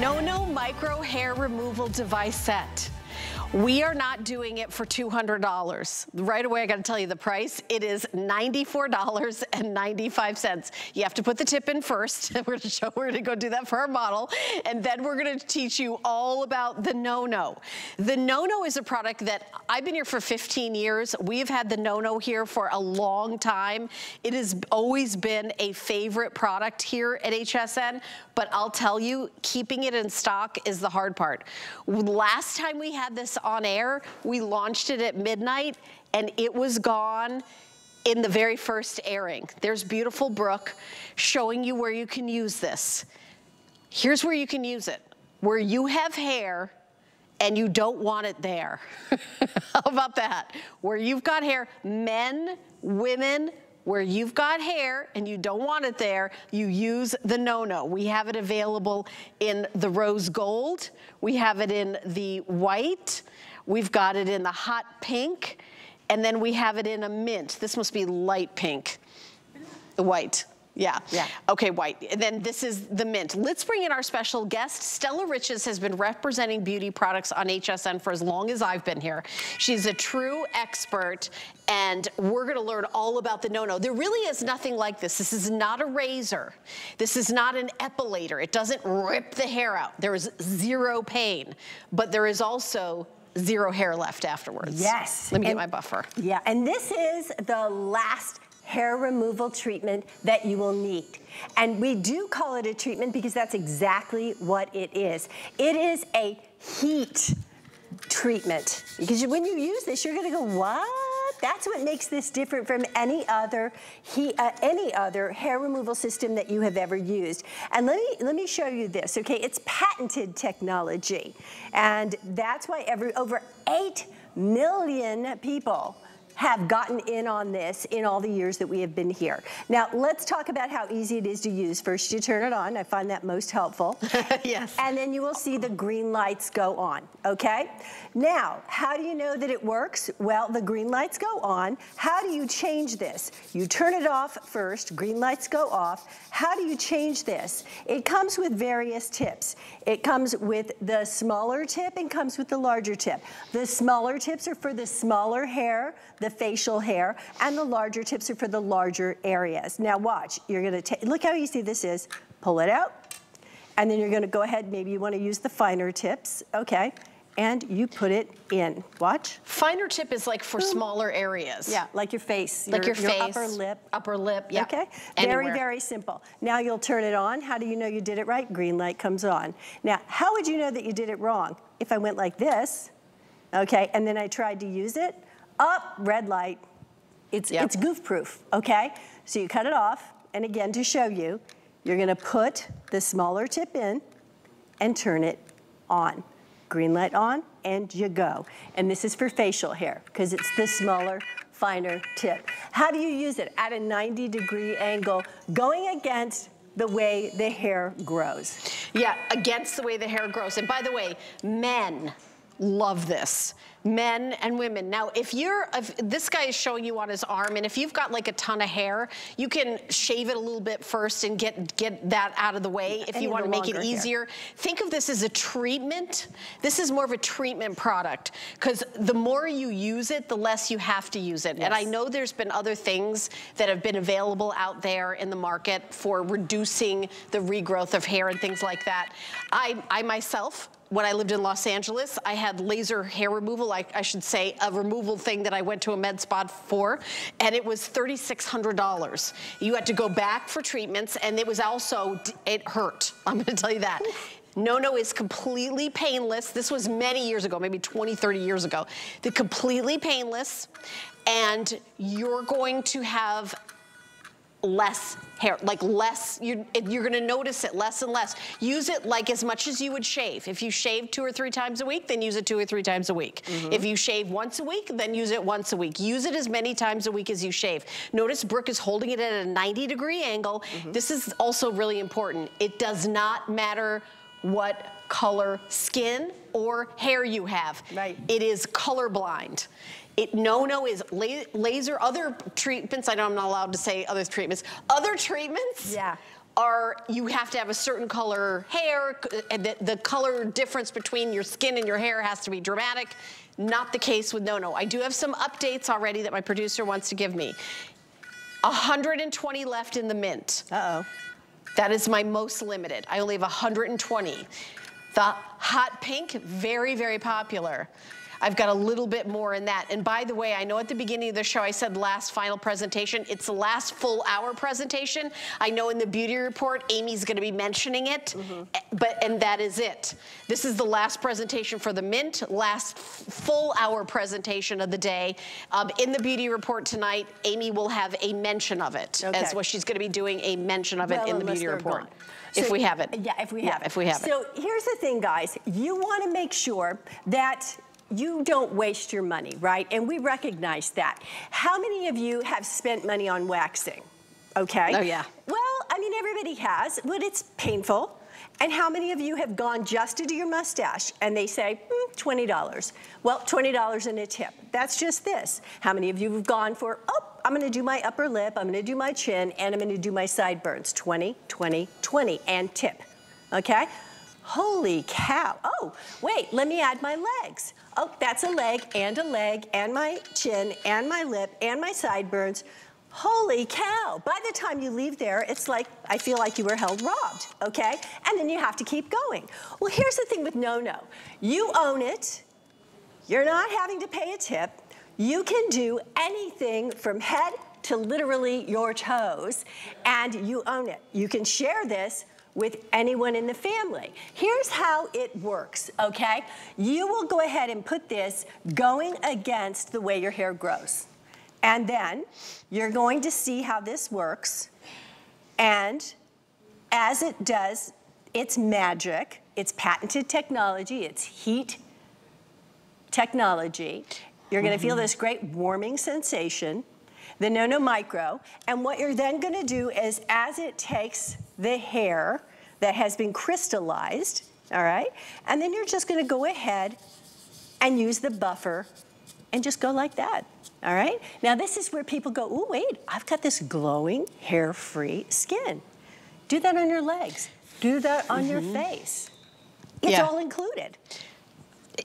No-No Micro Hair Removal Device Set. We are not doing it for $200. Right away, I gotta tell you the price. It is $94.95. You have to put the tip in first. we're gonna show, we're gonna go do that for our model. And then we're gonna teach you all about the No-No. The No-No is a product that I've been here for 15 years. We've had the No-No here for a long time. It has always been a favorite product here at HSN, but I'll tell you, keeping it in stock is the hard part. Last time we had this on air. We launched it at midnight and it was gone in the very first airing. There's beautiful Brooke showing you where you can use this. Here's where you can use it. Where you have hair and you don't want it there. How about that? Where you've got hair, men, women, where you've got hair and you don't want it there, you use the no-no. We have it available in the rose gold. We have it in the white. We've got it in the hot pink. And then we have it in a mint. This must be light pink. The white. Yeah. Yeah. Okay, white. And then this is the mint. Let's bring in our special guest. Stella Riches has been representing beauty products on HSN for as long as I've been here. She's a true expert and we're gonna learn all about the no-no. There really is nothing like this. This is not a razor. This is not an epilator. It doesn't rip the hair out. There is zero pain, but there is also zero hair left afterwards. Yes. Let me and, get my buffer. Yeah, and this is the last hair removal treatment that you will need. And we do call it a treatment because that's exactly what it is. It is a heat treatment. Because when you use this, you're gonna go, what? That's what makes this different from any other he, uh, any other hair removal system that you have ever used. And let me let me show you this. Okay, it's patented technology, and that's why every over eight million people have gotten in on this in all the years that we have been here. Now, let's talk about how easy it is to use. First, you turn it on. I find that most helpful. yes. And then you will see the green lights go on, okay? Now, how do you know that it works? Well, the green lights go on. How do you change this? You turn it off first, green lights go off. How do you change this? It comes with various tips. It comes with the smaller tip and comes with the larger tip. The smaller tips are for the smaller hair, the facial hair, and the larger tips are for the larger areas. Now watch, you're gonna take, look how easy this is. Pull it out, and then you're gonna go ahead, maybe you wanna use the finer tips, okay? and you put it in. Watch. Finer tip is like for mm. smaller areas. Yeah, like your face. Like your, your, face. upper lip. Upper lip, yeah. Okay, Anywhere. very, very simple. Now you'll turn it on. How do you know you did it right? Green light comes on. Now, how would you know that you did it wrong? If I went like this, okay, and then I tried to use it, up, red light. It's, yep. it's goof proof, okay? So you cut it off, and again, to show you, you're gonna put the smaller tip in and turn it on green light on, and you go. And this is for facial hair, because it's the smaller, finer tip. How do you use it? At a 90 degree angle, going against the way the hair grows. Yeah, against the way the hair grows. And by the way, men love this men and women. Now, if you're, if this guy is showing you on his arm, and if you've got like a ton of hair, you can shave it a little bit first and get, get that out of the way if you want to make it easier. Hair. Think of this as a treatment. This is more of a treatment product because the more you use it, the less you have to use it. Yes. And I know there's been other things that have been available out there in the market for reducing the regrowth of hair and things like that. I, I myself when I lived in Los Angeles, I had laser hair removal, I, I, should say, a removal thing that I went to a med spa for, and it was $3,600. You had to go back for treatments, and it was also, it hurt. I'm gonna tell you that. No-No is completely painless. This was many years ago, maybe 20, 30 years ago. The completely painless, and you're going to have less hair, like less, you're, you're gonna notice it less and less. Use it like as much as you would shave. If you shave two or three times a week, then use it two or three times a week. Mm -hmm. If you shave once a week, then use it once a week. Use it as many times a week as you shave. Notice Brooke is holding it at a 90 degree angle. Mm -hmm. This is also really important. It does not matter what color skin or hair you have. Right. It is colorblind. It, no-no is la laser, other treatments, I know I'm not allowed to say other treatments, other treatments yeah. are you have to have a certain color hair, and the, the color difference between your skin and your hair has to be dramatic. Not the case with No-No. I do have some updates already that my producer wants to give me. 120 left in the mint. Uh-oh. That is my most limited. I only have 120. The hot pink, very, very popular. I've got a little bit more in that. And by the way, I know at the beginning of the show I said last final presentation. It's the last full hour presentation. I know in the beauty report, Amy's gonna be mentioning it, mm -hmm. but and that is it. This is the last presentation for the Mint, last full hour presentation of the day. Um, in the beauty report tonight, Amy will have a mention of it okay. as what she's gonna be doing a mention of it well, in the beauty report. So, if we have it. Yeah, if we have yeah, it. If we have so it. So here's the thing, guys. You want to make sure that you don't waste your money, right? And we recognize that. How many of you have spent money on waxing? Okay. Oh, yeah. Well, I mean, everybody has, but it's painful. And how many of you have gone just to do your mustache and they say, mm, $20? Well, $20 and a tip. That's just this. How many of you have gone for, oh, I'm gonna do my upper lip, I'm gonna do my chin, and I'm gonna do my sideburns. 20, 20, 20, and tip, okay? Holy cow. Oh, wait, let me add my legs. Oh, that's a leg and a leg and my chin and my lip and my sideburns. Holy cow. By the time you leave there, it's like, I feel like you were held robbed, okay? And then you have to keep going. Well, here's the thing with no-no. You own it. You're not having to pay a tip. You can do anything from head to literally your toes, and you own it. You can share this with anyone in the family. Here's how it works, okay? You will go ahead and put this going against the way your hair grows. And then you're going to see how this works. And as it does, it's magic. It's patented technology. It's heat technology. You're gonna mm -hmm. feel mm-hmm. this great warming sensation, the No-No Micro. And what you're then gonna do is as it takes the hair that has been crystallized, all right? And then you're just gonna go ahead and use the buffer and just go like that, all right? Now this is where people go, oh wait, I've got this glowing, hair-free skin. Do that on your legs. Do that on mm -hmm. your mm-hmm. face. It's yeah. all included.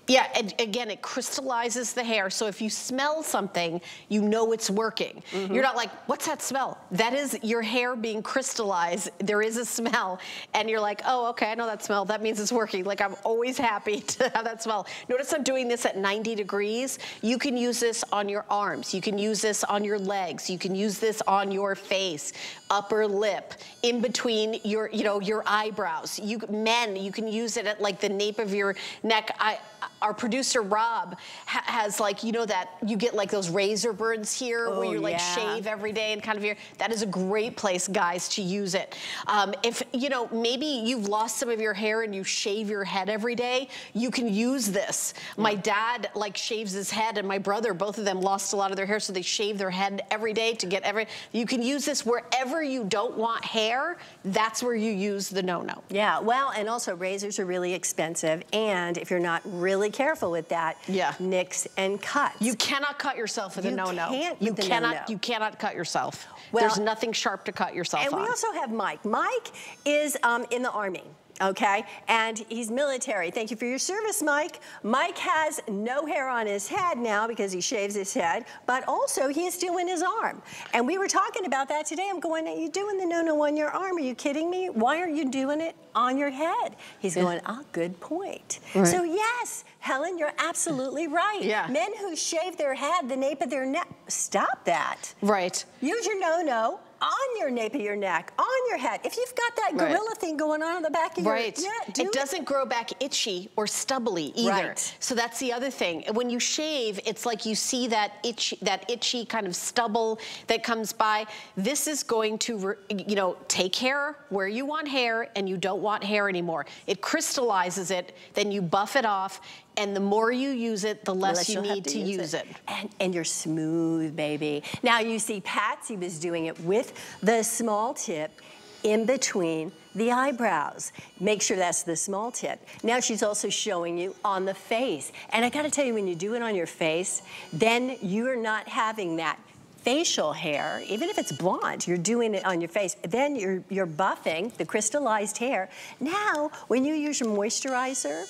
Yeah, and again, it crystallizes the hair. So if you smell something, you know it's working. Mm -hmm. You're not like, what's that smell? That is your hair being crystallized. There is a smell. And you're like, oh, okay, I know that smell. That means it's working. Like, I'm always happy to have that smell. Notice I'm doing this at 90 degrees. You can use this on your arms. You can use this on your legs. You can use this on your face, upper lip, in between your, you know, your eyebrows. You Men, you can use it at like the nape of your neck. I, our producer Rob ha has like, you know that you get like those razor burns here oh, where you like yeah. shave every day and kind of your, that is a great place guys to use it. Um, if, you know, maybe you've lost some of your hair and you shave your head every day, you can use this. Yeah. My dad like shaves his head and my brother, both of them lost a lot of their hair so they shave their head every day to get every, you can use this wherever you don't want hair, that's where you use the no-no. Yeah, well, and also razors are really expensive and if you're not really really careful with that. Yeah. Nicks and cuts. You cannot cut yourself with you a no-no. You cannot. No -no. You cannot cut yourself. Well, There's nothing sharp to cut yourself and on. And we also have Mike. Mike is um, in the Army okay? And he's military. Thank you for your service, Mike. Mike has no hair on his head now because he shaves his head, but also he is doing his arm. And we were talking about that today. I'm going, are you doing the no-no on your arm? Are you kidding me? Why aren't you doing it on your head? He's yeah. going, ah, oh, good point. Right. So yes, Helen, you're absolutely right. Yeah. Men who shave their head, the nape of their neck, stop that. Right. Use your no-no on your nape of your neck, on your head. If you've got that gorilla right. thing going on in the back of right. your neck, it, it doesn't grow back itchy or stubbly either. Right. So that's the other thing. When you shave, it's like you see that itchy, that itchy kind of stubble that comes by. This is going to, you know, take hair where you want hair and you don't want hair anymore. It crystallizes it, then you buff it off, and the more you use it, the less, you need to, to use, use it. it. And, and you're smooth, baby. Now you see Patsy was doing it with the small tip in between the eyebrows. Make sure that's the small tip. Now she's also showing you on the face. And I gotta tell you, when you do it on your face, then you're not having that facial hair, even if it's blonde, you're doing it on your face, then you're, you're buffing the crystallized hair. Now, when you use your moisturizer,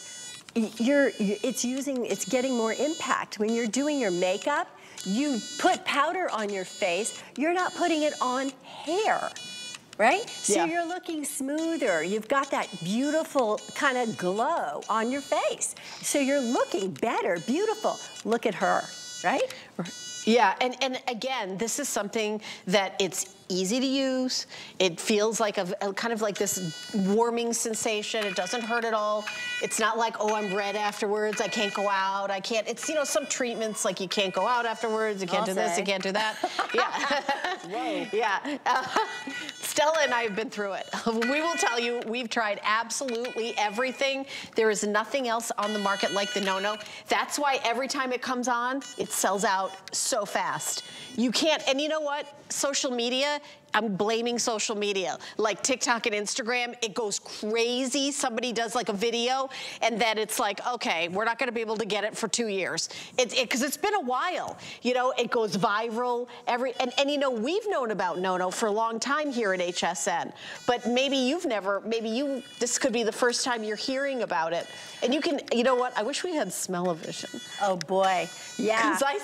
you're, it's using, it's getting more impact. When you're doing your makeup, you put powder on your face, you're not putting it on hair right? So yeah. you're looking smoother. You've got that beautiful kind of glow on your face. So you're looking better, beautiful. Look at her, right? Yeah, and, and again, this is something that it's easy to use. It feels like a, a, kind of like this warming sensation. It doesn't hurt at all. It's not like, oh, I'm red afterwards. I can't go out. I can't. It's, you know, some treatments like you can't go out afterwards. You can't I'll do say. this. You can't do that. yeah. yeah. Uh, Stella and I have been through it. we will tell you, we've tried absolutely everything. There is nothing else on the market like the No-No. That's why every time it comes on, it sells out so fast. You can't, and you know what? Social media, I'm blaming social media. Like TikTok and Instagram, it goes crazy. Somebody does like a video and then it's like, okay, we're not gonna be able to get it for two years. It's it, Cause it's been a while. You know, it goes viral every, and, and you know, we've known about Nono for a long time here at HSN, but maybe you've never, maybe you, this could be the first time you're hearing about it. And you can, you know what? I wish we had smell-o-vision. Oh boy, yeah. Cause I,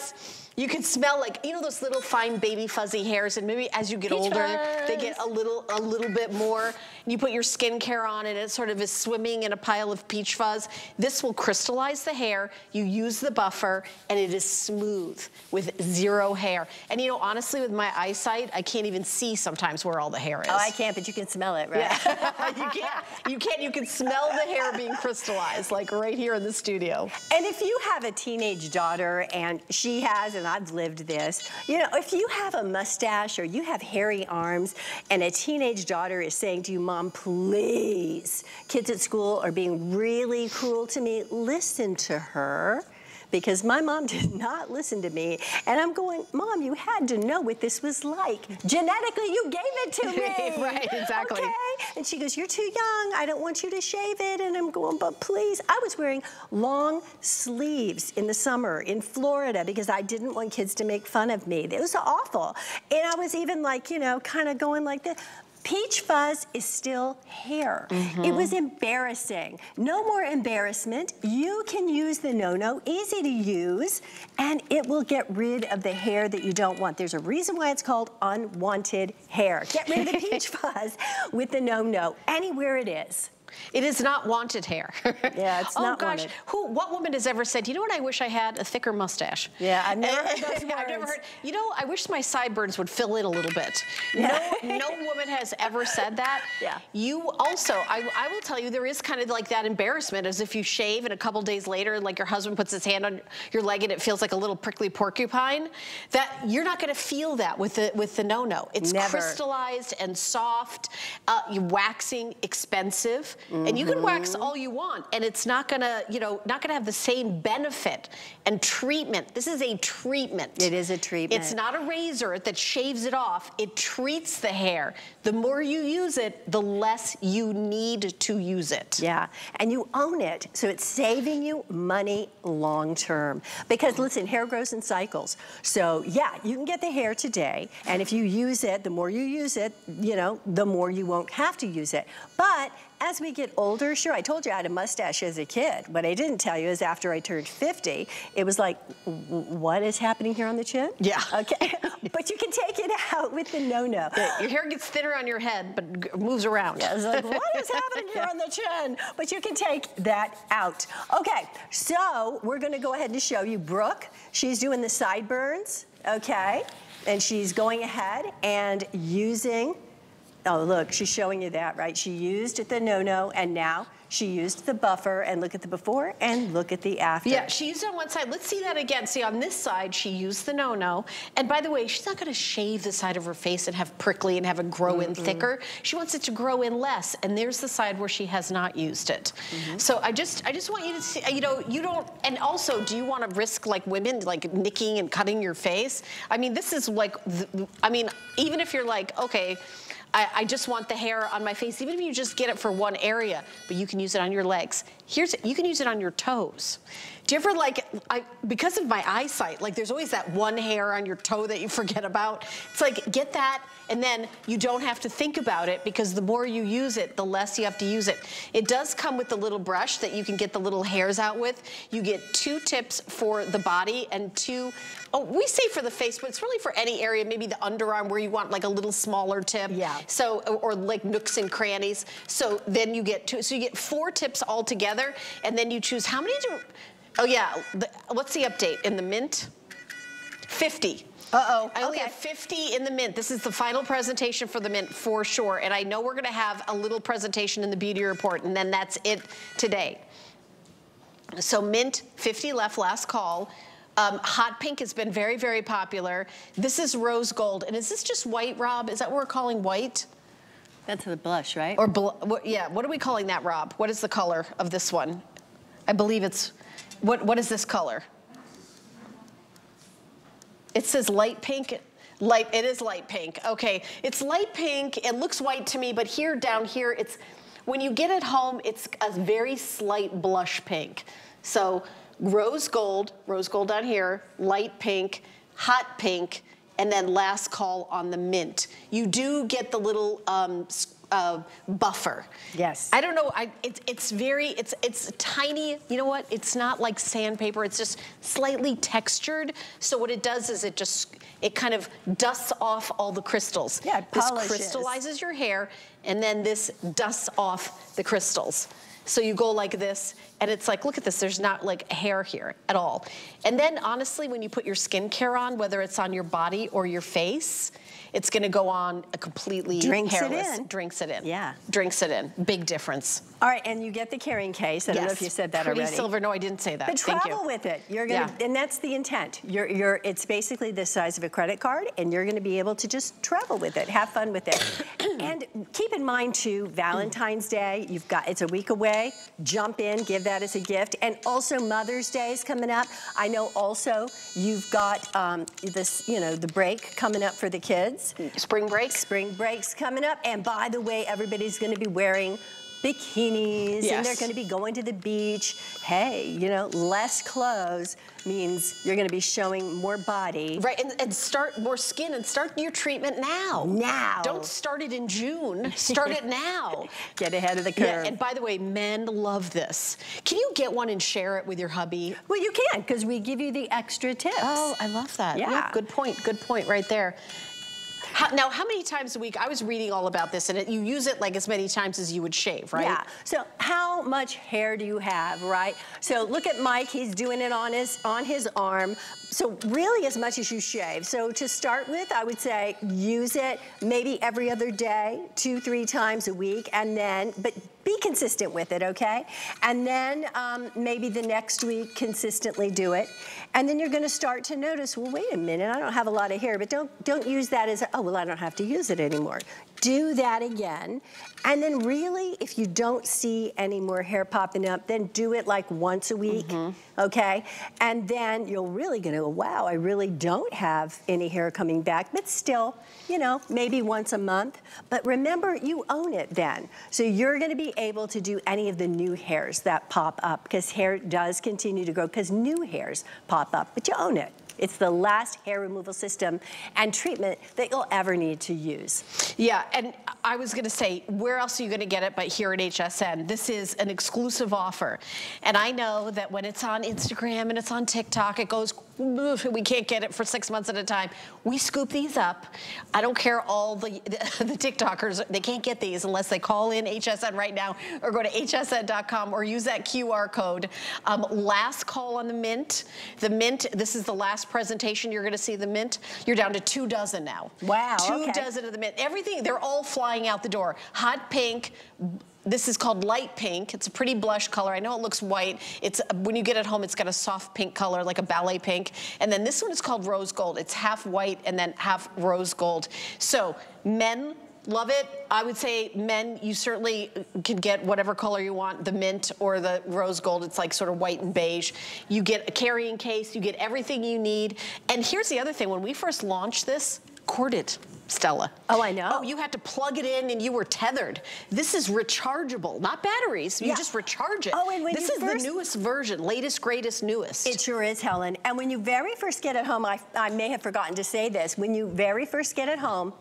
you can smell like, you know those little fine baby fuzzy hairs and maybe as you get Peach older, fuzz. they get a little a little bit more. You put your skincare on and it sort of is swimming in a pile of peach fuzz. This will crystallize the hair. You use the buffer and it is smooth with zero hair. And you know, honestly, with my eyesight, I can't even see sometimes where all the hair is. Oh, I can't, but you can smell it, right? Yeah. you can't. You can't. You can smell the hair being crystallized, like right here in the studio. And if you have a teenage daughter and she has and I've lived this. You know, if you have a mustache or you have hairy arms and a teenage daughter is saying to you, Mom, please, kids at school are being really cruel to me, listen to her because my mom did not listen to me. And I'm going, Mom, you had to know what this was like. Genetically, you gave it to me. right, exactly. Okay? And she goes, you're too young. I don't want you to shave it. And I'm going, but please. I was wearing long sleeves in the summer in Florida because I didn't want kids to make fun of me. It was awful. And I was even like, you know, kind of going like this. Peach fuzz is still hair. Mm -hmm. It was embarrassing. No more embarrassment. You can use the No-No, easy to use, and it will get rid of the hair that you don't want. There's a reason why it's called unwanted hair. Get rid of the peach fuzz with the No-No, anywhere it is. It is not wanted hair. yeah, it's oh, not gosh. wanted. Who, what woman has ever said, you know what, I wish I had a thicker mustache? Yeah, I've never heard those words. I've never heard, you know, I wish my sideburns would fill in a little bit. Yeah. No, no woman has ever said that. Yeah. You also, I, I will tell you, there is kind of like that embarrassment as if you shave and a couple days later, like your husband puts his hand on your leg and it feels like a little prickly porcupine, that you're not gonna feel that with the, with the no-no. It's never. crystallized and soft, uh, waxing, expensive, mm -hmm. and you can wax wax all you want and it's not gonna, you know, not gonna have the same benefit and treatment. This is a treatment. It is a treatment. It's not a razor that shaves it off. It treats the hair. The more you use it, the less you need to use it. Yeah, and you own it. So it's saving you money long term. Because listen, hair grows in cycles. So yeah, you can get the hair today. And if you use it, the more you use it, you know, the more you won't have to use it. But as we get older, sure, I told you I had a mustache as a kid. What I didn't tell you is after I turned 50, it was like, what is happening here on the chin? Yeah. Okay, but you can take it out with the no-no. Your hair gets thinner on your head, but moves around. Yeah, it's like, what is happening here on the chin? But you can take that out. Okay, so we're gonna go ahead and show you Brooke. She's doing the sideburns, okay? And she's going ahead and using Oh, look, she's showing you that, right? She used the no-no, and now she used the buffer, and look at the before, and look at the after. Yeah, she used it on one side. Let's see that again. See, on this side, she used the no-no. And by the way, she's not gonna shave the side of her face and have prickly and have it grow mm -hmm. in thicker. She wants it to grow in less, and there's the side where she has not used it. Mm -hmm. So I just, I just want you to see, you know, you don't, and also, do you wanna risk like women, like nicking and cutting your face? I mean, this is like, I mean, even if you're like, okay, I, I, just want the hair on my face, even if you just get it for one area, but you can use it on your legs. Here's, it, you can use it on your toes. Do you ever like, I, because of my eyesight, like there's always that one hair on your toe that you forget about. It's like, get that, and then you don't have to think about it because the more you use it, the less you have to use it. It does come with the little brush that you can get the little hairs out with. You get two tips for the body and two, oh, we say for the face, but it's really for any area, maybe the underarm where you want like a little smaller tip. Yeah. So, or, or like nooks and crannies. So then you get two, so you get four tips all together and then you choose how many do, oh yeah, the, what's the update in the mint? 50. Uh-oh, I only have 50 in the mint. This is the final presentation for the mint for sure. And I know we're gonna have a little presentation in the beauty report and then that's it today. So mint, 50 left, last call. Um, hot pink has been very, very popular. This is rose gold. And is this just white, Rob? Is that what we're calling white? That's the blush, right? Or, bl what, yeah, what are we calling that, Rob? What is the color of this one? I believe it's, what, what is this color? It says light pink. Light, it is light pink. Okay, it's light pink. It looks white to me, but here, down here, it's, when you get it home, it's a very slight blush pink. So rose gold, rose gold down here, light pink, hot pink, and then last call on the mint. You do get the little um, uh, buffer. Yes. I don't know. I, it's it's very it's it's tiny. You know what? It's not like sandpaper. It's just slightly textured. So what it does is it just it kind of dusts off all the crystals. Yeah, it this polishes. crystallizes your hair, and then this dusts off the crystals. So you go like this, and it's like, look at this, there's not like hair here at all. And then honestly, when you put your skincare on, whether it's on your body or your face, it's gonna go on a completely Drinks it hairless. in. Drinks it in. Yeah. Drinks it in. Big difference. All right, and you get the carrying case. I don't know if you said that Pretty already. silver. No, I didn't say that. But Thank travel you. with it. You're gonna, Yeah. and that's the intent. You're, you're, it's basically the size of a credit card, and you're gonna be able to just travel with it, have fun with it. and keep in mind too, Valentine's Day, you've got, it's a week away. Jump in, give that as a gift. And also Mother's Day is coming up. I know also you've got um, this, you know, the break coming up for the kids. Spring break. Spring break's coming up, and by the way, everybody's gonna be wearing bikinis, and they're gonna be going to the beach. Hey, you know, less clothes means you're gonna be showing more body. Right, and, and start more skin and start your treatment now. Now. Don't start it in June. Start it now. Get ahead of the curve. Yeah, and by the way, men love this. Can you get one and share it with your hubby? well, you can, because we give you the extra tips. Oh, I love that. Yeah. good point. Good point right there. How, now, how many times a week? I was reading all about this, and it, you use it like as many times as you would shave, right? Yeah. So how much hair do you have, right? So look at Mike, he's doing it on his on his arm. So really as much as you shave. So to start with, I would say use it maybe every other day, two, three times a week, and then, but be consistent with it, okay? And then um, maybe the next week consistently do it. And then you're gonna start to notice, well, wait a minute, I don't have a lot of hair, but don't, don't use that as, oh, well, I don't have to use it anymore. Do that again. And then really, if you don't see any more hair popping up, then do it like once a week, okay? And then you're really gonna go, wow, I really don't have any hair coming back, but still, you know, maybe once a month. But remember, you own it then. So you're gonna be able to do any of the new hairs that pop up because hair does continue to grow because new hairs pop up, but you own it. It's the last hair removal system and treatment that you'll ever need to use. Yeah, and I was gonna say, where else are you gonna get it but here at HSN? This is an exclusive offer. And I know that when it's on Instagram and it's on TikTok, it goes, "Ugh, we can't get it for six months at a time. We scoop these up. I don't care all the, the, the TikTokers, they can't get these unless they call in HSN right now or go to hsn.com or use that QR code. Um, last call on the mint. The mint, this is the last presentation you're gonna see the mint. You're down to two dozen now. Wow, Two okay. dozen of the mint. Everything, they're all flying out the door. Hot pink, this is called light pink. It's a pretty blush color. I know it looks white. It's When you get it home, it's got a soft pink color, like a ballet pink. And then this one is called rose gold. It's half white and then half rose gold. So men love it. I would say men, you certainly can get whatever color you want, the mint or the rose gold. It's like sort of white and beige. You get a carrying case, you get everything you need. And here's the other thing, when we first launched this, corded. Stella. Oh, I know. Oh, you had to plug it in and you were tethered. This is rechargeable, not batteries. You Yeah. just recharge it. Oh, and when this you is first- the newest version, latest, greatest, newest. It sure is, Helen. And when you very first get it home, I, I may have forgotten to say this, when you very first get it home,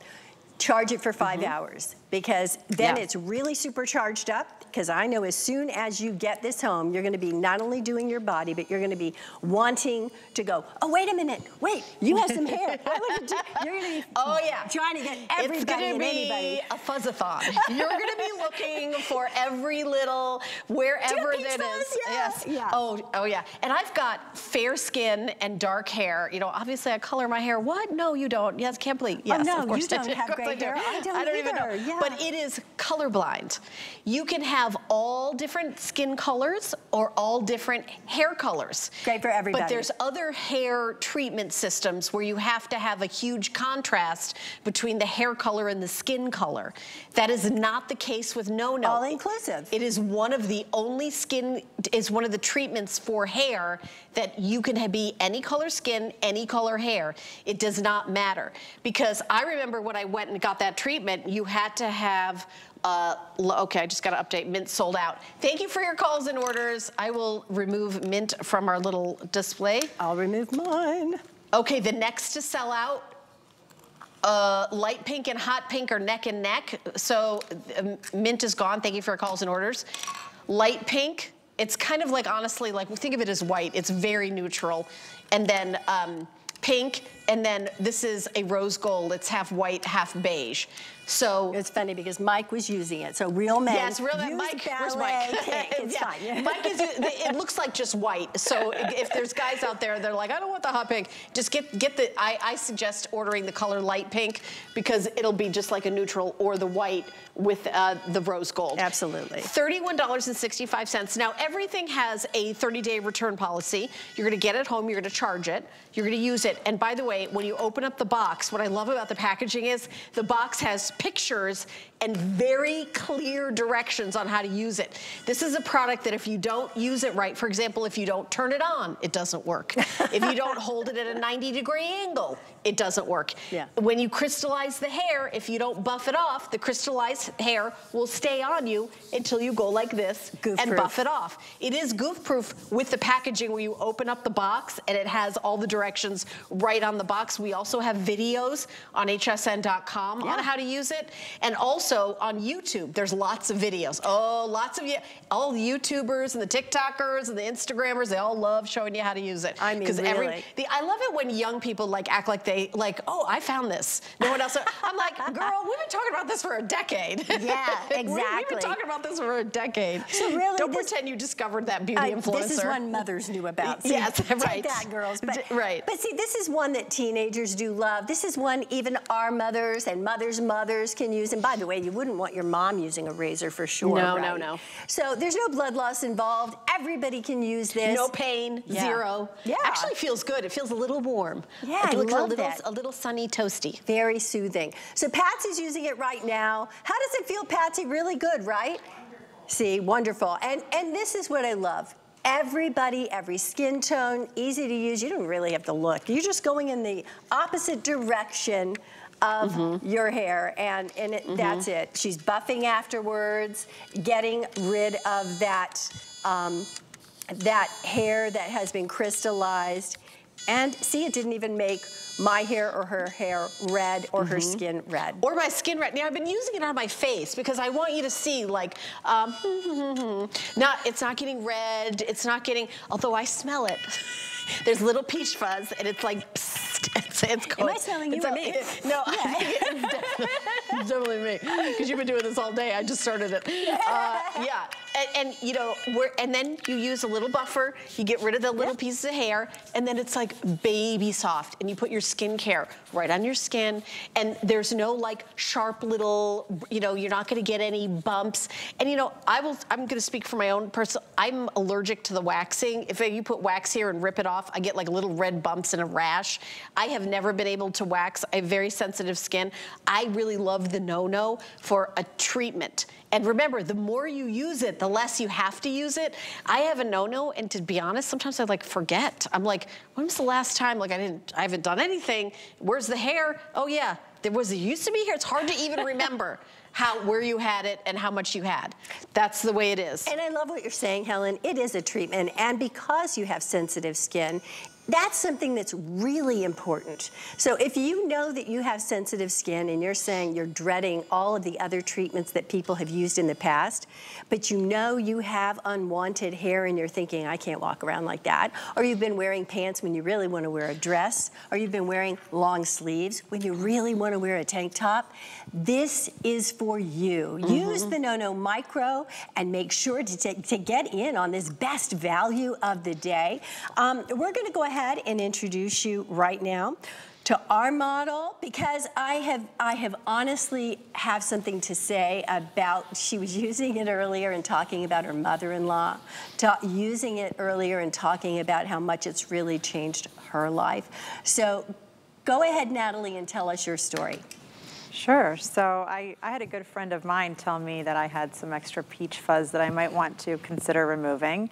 charge it for 5 mm-hmm. hours because then Yeah. it's really supercharged up because I know as soon as you get this home, you're gonna be not only doing your body, but you're gonna be wanting to go, oh, wait a minute, wait, you have some hair. I look at you. You're gonna be Oh yeah, trying to get everybody it's gonna be anybody. a fuzzathon. You're gonna be looking for every little wherever that fuzz, is. yeah, Yes. yeah. Oh, oh yeah. And I've got fair skin and dark hair. You know, obviously I color my hair. What? No, you don't. Yes, can't believe. Oh, yes, Oh, no, of course you don't do. have gray I hair. I don't I don't even know. yeah. But it is colorblind. You can have all different skin colors or all different hair colors. Great for everybody. But there's other hair treatment systems where you have to have a huge contrast between the hair color and the skin color. That is not the case with No No. All inclusive. It is one of the only skin, is one of the treatments for hair that you can be any color skin, any color hair. It does not matter. Because I remember when I went and got that treatment, you had to have uh, okay, I just got to update. Mint sold out. Thank you for your calls and orders. I will remove Mint from our little display. I'll remove mine. Okay, the next to sell out, uh, light pink and hot pink are neck and neck. So um, mint is gone. Thank you for your calls and orders. Light pink, it's kind of like, honestly, like think of it as white. It's very neutral. And then um, pink, and then this is a rose gold. It's half white, half beige. So It's funny because Mike was using it. So real men Yes, real use Mike. Where's Mike? It's yeah. fine. Mike is. It looks like just white. So if there's guys out there, they're like, I don't want the hot pink. Just get get the. I, I suggest ordering the color light pink because it'll be just like a neutral or the white with uh, the rose gold. Absolutely. Thirty-one dollars and sixty-five cents. Now everything has a 30-day return policy. You're going to get it home. You're going to charge it. You're going to use it. And by the way, when you open up the box, what I love about the packaging is the box has pictures and very clear directions on how to use it. This is a product that if you don't use it right, for example, if you don't turn it on, it doesn't work. if you don't hold it at a 90 degree angle, it doesn't work. Yeah. When you crystallize the hair, if you don't buff it off, the crystallized hair will stay on you until you go like this and buff it off. It is goof proof with the packaging where you open up the box and it has all the directions right on the box. We also have videos on hsn.com Yeah. on how to use it. And also on YouTube, there's lots of videos. Oh, lots of you, all the YouTubers and the TikTokers and the Instagrammers, they all love showing you how to use it. I mean, 'Cause Every, the, I love it when young people like act like they, like, oh, I found this. No one else. I'm like, girl, we've been talking about this for a decade. Yeah, We- We've been talking about this for a decade. So really, Don't this- pretend you discovered that beauty Uh, influencer. This is one mothers knew about. So Yes, take right. that, girls. But, right. But see, this is one that teenagers do love. This is one even our mothers and mothers' mothers can use. And by the way, you wouldn't want your mom using a razor for sure. No, no, right? no. So there's no blood loss involved. Everybody can use this. No pain, Yeah. zero. Yeah. Actually feels good. It feels a little warm. Yeah, It I looks a love little, that. a little sunny, toasty. Very soothing. So Patsy's using it right now. How does it feel, Patsy? Really good, right? See, wonderful. And and this is what I love. Everybody, every skin tone, easy to use. You don't really have to look. You're just going in the opposite direction of Mm-hmm. your hair, and, and it, that's it. She's buffing afterwards, getting rid of that, um, that hair that has been crystallized. And see, it didn't even make my hair or her hair red or her Mm-hmm. skin red. Or my skin red. Now I've been using it on my face because I want you to see like, um, not, it's not getting red, it's not getting, although I smell it. There's little peach fuzz and it's like, psst, it's, it's cold. I smelling you It's a- me? No, I it's definitely, it's definitely me because you've been doing this all day. I just started it. Uh, yeah, and, and you know, we're, and then you use a little buffer. You get rid of the little pieces of hair, and then it's like baby soft. And you put your skincare right on your skin, and there's no like sharp little, you know, you're not going to get any bumps. And you know, I will. I'm going to speak for my own person. I'm allergic to the waxing. If you put wax here and rip it off, I get like little red bumps and a rash. I have never been able to wax. I have very sensitive skin. I really love the no-no for a treatment. And remember, the more you use it, the less you have to use it. I have a no-no, and to be honest, sometimes I like forget. I'm like, when was the last time? Like I didn't, I haven't done anything. Where's the hair? Oh yeah, There was, it used to be here. It's hard to even remember how where you had it and how much you had. That's the way it is. And I love what you're saying, Helen. It is a treatment, and because you have sensitive skin, that's something that's really important. So if you know that you have sensitive skin and you're saying you're dreading all of the other treatments that people have used in the past, but you know you have unwanted hair and you're thinking, I can't walk around like that, or you've been wearing pants when you really want to wear a dress, or you've been wearing long sleeves when you really want to wear a tank top, this is for you. Mm -hmm. Use the NoNo Micro and make sure to, to get in on this best value of the day. Um, we're going to go ahead and introduce you right now to our model because I have I have honestly have something to say about she was using it earlier and talking about her mother-in-law, using it earlier and talking about how much it's really changed her life. So go ahead, Natalie, and tell us your story. Sure. So I, I had a good friend of mine tell me that I had some extra peach fuzz that I might want to consider removing.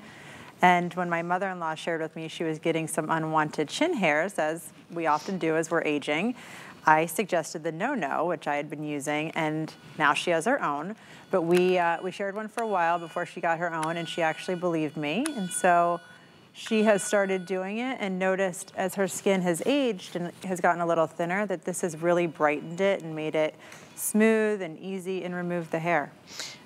And when my mother-in-law shared with me she was getting some unwanted chin hairs, as we often do as we're aging, I suggested the No-No, which I had been using, and now she has her own. But we, uh, we shared one for a while before she got her own, and she actually believed me. And so she has started doing it and noticed as her skin has aged and has gotten a little thinner that this has really brightened it and made it smooth and easy and removed the hair.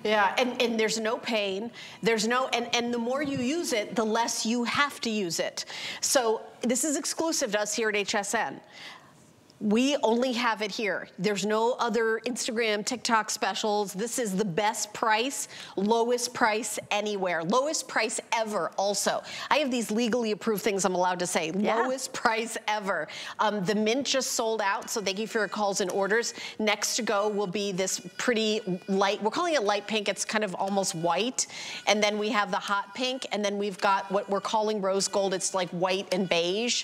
Yeah, and, and there's no pain. There's no, and, and the more you use it, the less you have to use it. So this is exclusive to us here at HSN. We only have it here. There's no other Instagram, TikTok specials. This is the best price, lowest price anywhere. Lowest price ever also. I have these legally approved things I'm allowed to say. Yeah. Lowest price ever. Um, the mint just sold out, so thank you for your calls and orders. Next to go will be this pretty light, we're calling it light pink. It's kind of almost white. And then we have the hot pink, and then we've got what we're calling rose gold. It's like white and beige.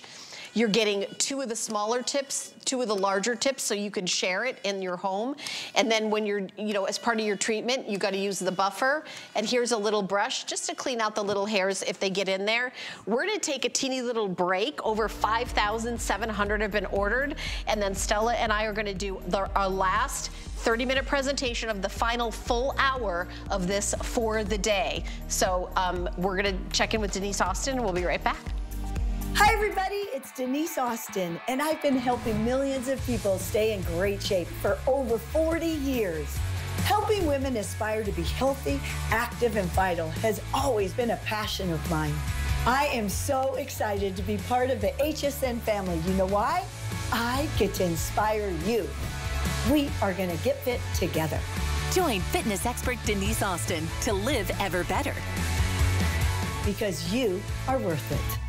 You're getting two of the smaller tips, two of the larger tips so you can share it in your home. And then when you're, you know, as part of your treatment, you got to use the buffer. And here's a little brush just to clean out the little hairs if they get in there. We're to take a teeny little break. Over 5,700 have been ordered. And then Stella and I are to do the, our last 30 minute presentation of the final full hour of this for the day. So um, we're gonna check in with Denise Austin and we'll be right back. Hi, everybody. It's Denise Austin, and I've been helping millions of people stay in great shape for over 40 years. Helping women aspire to be healthy, active, and vital has always been a passion of mine. I am so excited to be part of the HSN family. You know why? I get to inspire you. We are going to get fit together. Join fitness expert Denise Austin to live ever better. Because you are worth it.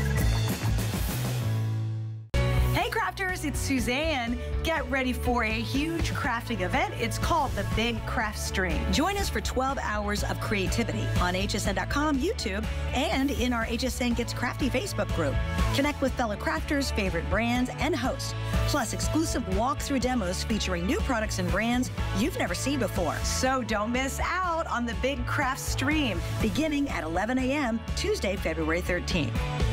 Crafters, it's Suzanne. Get ready for a huge crafting event. It's called the Big Craft Stream. Join us for 12 hours of creativity on hsn.com, YouTube, and in our HSN Gets Crafty Facebook group. Connect with fellow crafters, favorite brands, and hosts. Plus, exclusive walkthrough demos featuring new products and brands you've never seen before. So don't miss out on the Big Craft Stream beginning at 11 a.m. Tuesday, February 13th.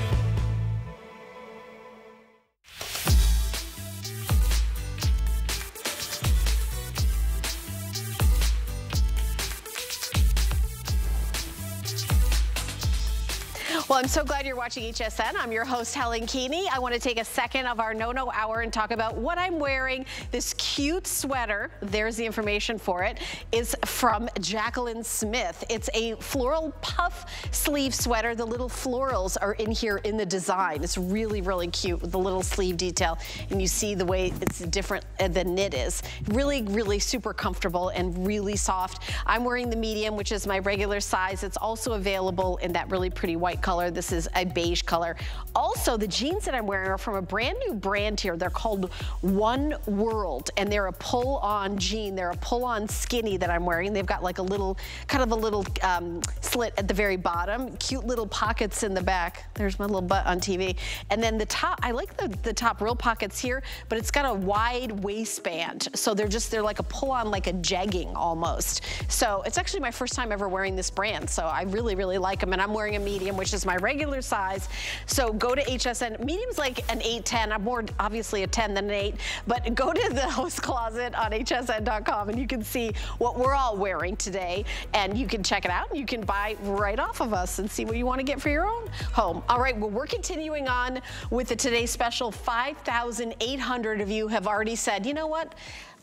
Well, I'm so glad you're watching HSN. I'm your host, Helen Keeney. I want to take a second of our no-no hour and talk about what I'm wearing. This cute sweater, there's the information for it, is from Jaclyn Smith. It's a floral puff sleeve sweater. The little florals are in here in the design. It's really, really cute with the little sleeve detail. And you see the way it's different uh, than knit is. Really, really super comfortable and really soft. I'm wearing the medium, which is my regular size. It's also available in that really pretty white color color. This is a beige color. Also, the jeans that I'm wearing are from a brand new brand here. They're called One World, and they're a pull-on jean. They're a pull-on skinny that I'm wearing. They've got like a little, kind of a little um, slit at the very bottom, cute little pockets in the back. There's my little butt on TV. And then the top, I like the, the top real pockets here, but it's got a wide waistband. So they're just, they're like a pull-on, like a jegging almost. So it's actually my first time ever wearing this brand. So I really, really like them. And I'm wearing a medium, which is my regular size. So go to HSN. Medium's like an 8, 10. I'm more obviously a 10 than an 8. But go to the host closet on hsn.com and you can see what we're all wearing today. And you can check it out. And you can buy right off of us and see what you want to get for your own home. All right, well, we're continuing on with the Today Special. 5,800 of you have already said, you know what?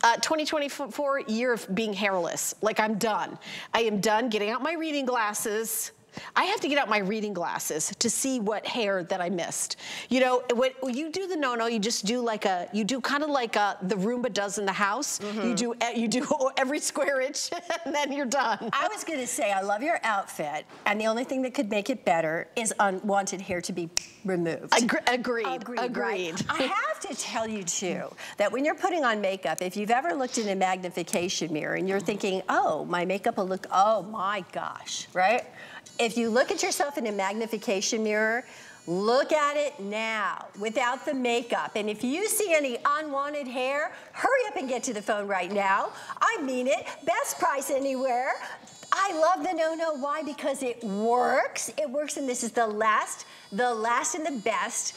Uh, 2024 year of being hairless. Like I'm done. I am done getting out my reading glasses I have to get out my reading glasses to see what hair that I missed. You know, when, you do the no-no, you just do like a, you do kind of like a, the Roomba does in the house. Mm -hmm. You do you do every square inch and then you're done. I was gonna say, I love your outfit and the only thing that could make it better is unwanted hair to be removed. Agre agreed, agreed. agreed. Right? I have to tell you too, that when you're putting on makeup, if you've ever looked in a magnification mirror and you're thinking, oh, my makeup will look, oh my gosh, right? If you look at yourself in a magnification mirror, Look at it now without the makeup. And if you see any unwanted hair, hurry up and get to the phone right now. I mean it, best price anywhere. I love the no-no, why? Because it works. It works and this is the last, the last and the best